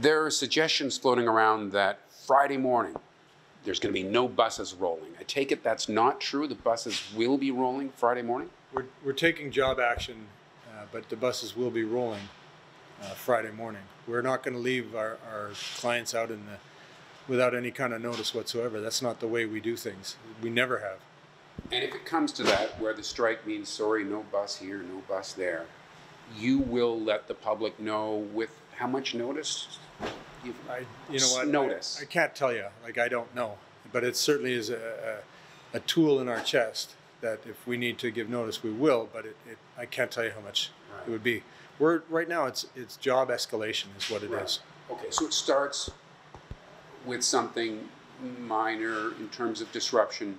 There are suggestions floating around that Friday morning there's going to be no buses rolling. I take it that's not true. The buses will be rolling Friday morning. We're, we're taking job action, uh, but the buses will be rolling uh, Friday morning. We're not going to leave our, our clients out in the without any kind of notice whatsoever. That's not the way we do things. We never have. And if it comes to that, where the strike means sorry, no bus here, no bus there, you will let the public know with how much notice? You've- I, you know what? Notice. I, I can't tell you. Like I don't know, but it certainly is a, a, a tool in our chest that if we need to give notice, we will. But it, it I can't tell you how much Right. it would be. We're right now. It's it's job escalation is what it is. Right. Okay, so it starts with something minor in terms of disruption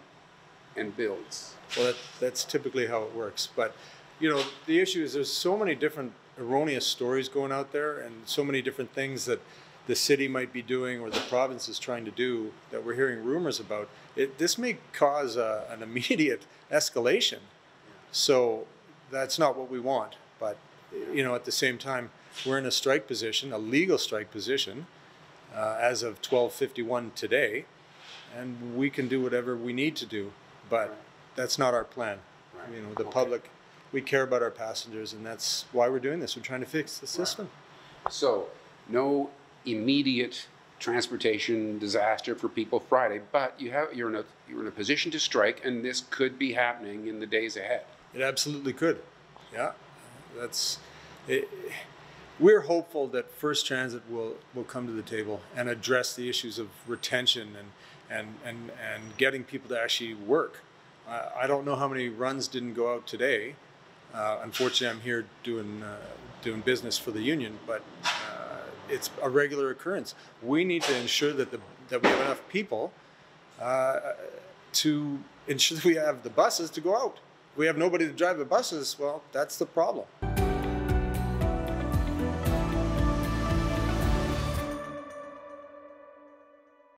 and builds. Well, that, that's typically how it works. But, you know, the issue is there's so many different erroneous stories going out there and so many different things that the city might be doing or the province is trying to do that we're hearing rumors about. It, this may cause a, an immediate escalation. So that's not what we want. But, you know, at the same time, we're in a strike position, a legal strike position, uh, as of 1251 today, and we can do whatever we need to do. But that's not our plan. Right. You know, the Okay. public, we care about our passengers, and that's why we're doing this. We're trying to fix the system. So, no immediate transportation disaster for people Friday, but you have you're in a you're in a position to strike, and this could be happening in the days ahead. It absolutely could. Yeah, that's. It, we're hopeful that First Transit will will come to the table and address the issues of retention and and and and getting people to actually work. I don't know how many runs didn't go out today. Uh, unfortunately, I'm here doing uh, doing business for the union, but uh, it's a regular occurrence. We need to ensure that the that we have enough people uh, to ensure that we have the buses to go out. We have nobody to drive the buses, well, that's the problem.